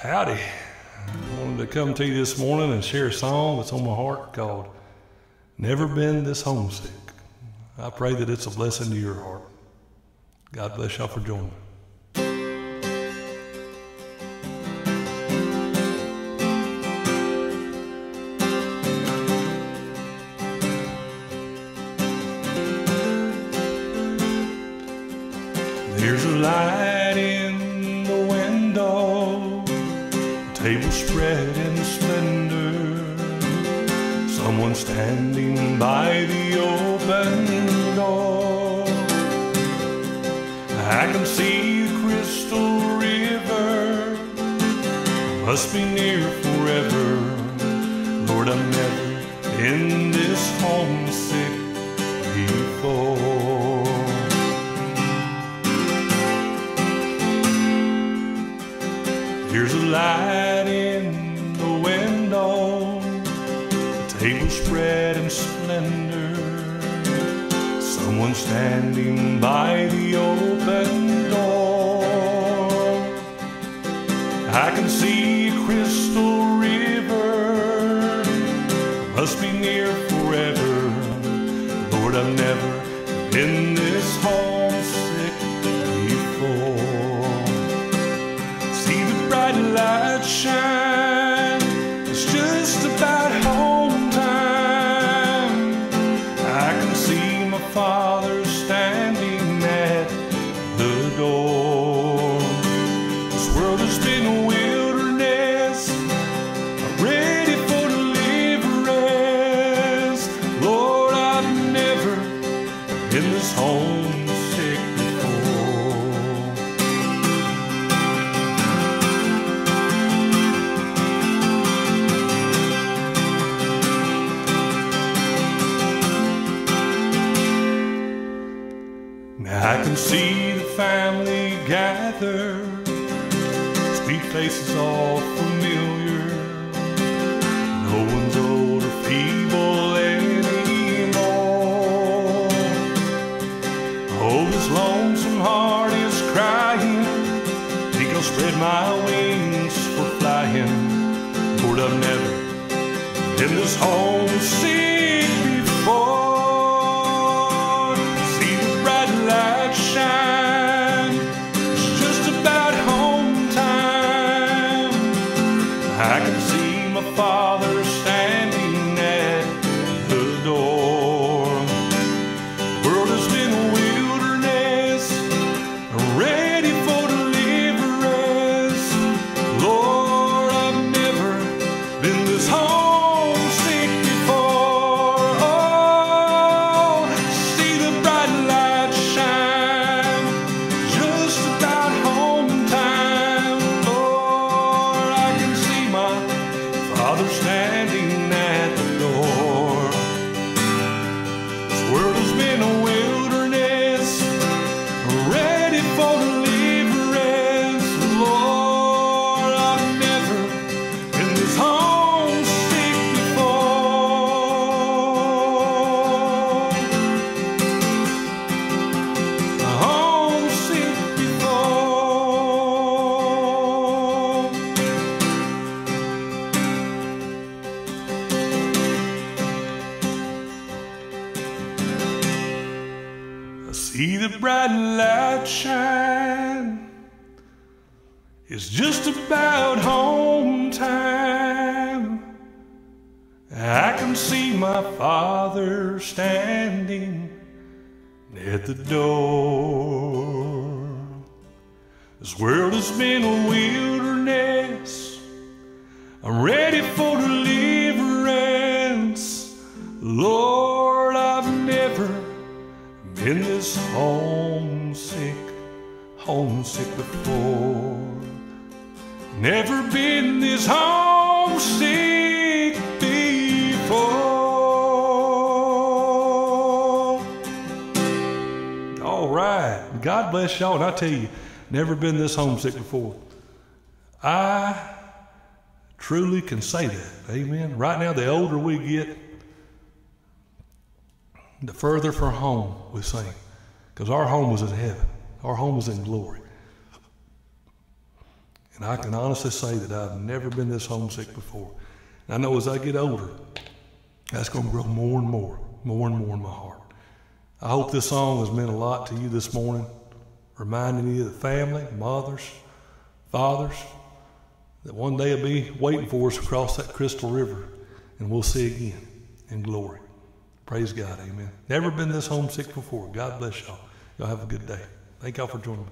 Howdy. I wanted to come to you this morning and share a song that's on my heart called Never Been This Homesick. I pray that it's a blessing to your heart. God bless y'all for joining. There's a light table spread in splendor. Someone standing by the open door. I can see a crystal river, must be near forever. Lord, I'm never in a light in the window, the table spread in splendor. Someone standing by the open door. I can see a crystal river, must be near forever. Lord, I've never been this homesick been this homesick before. Now I can see the family gather, sweet faces all familiar. This lonesome heart is crying. Think I'll spread my wings for flying. Lord, I've never been this homesick see the bright light shine. It's just about home time. I can see my father standing at the door. This world has been a wilderness. I'm ready for deliverance. Been this homesick, homesick before. Never been this homesick before. All right. God bless y'all. And I tell you, never been this homesick before. I truly can say that. Amen. Right now, the older we get, the further from home we sing. Because our home was in heaven, our home was in glory. And I can honestly say that I've never been this homesick before. And I know as I get older, that's going to grow more and more, more and more in my heart. I hope this song has meant a lot to you this morning, reminding you of the family, mothers, fathers, that one day will be waiting for us across that crystal river, and we'll see again in glory. Praise God, amen. Never been this homesick before. God bless y'all. Y'all have a good day. Thank y'all for joining me.